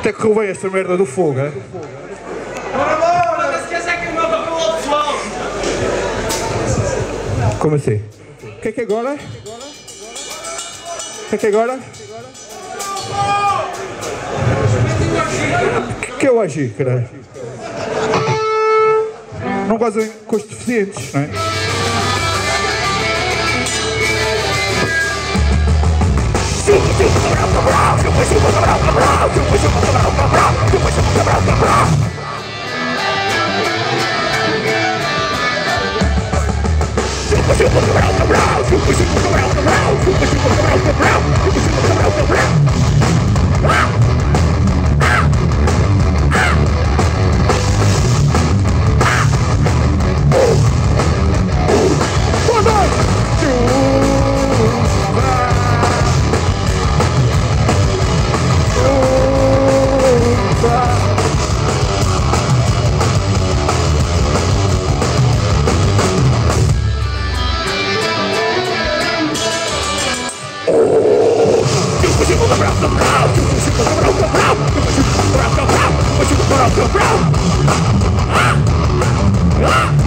Até que convém esta merda do fogo, é? Bora, bora, não esqueça que o meu papel é pessoal. Como assim? O que é que agora? O que é que agora? O que é o agir, caralho? Não gozam com os deficientes, não é? you look around the round? Wish super look around the round? Wish super look around the round? Wish you around the round? Ah!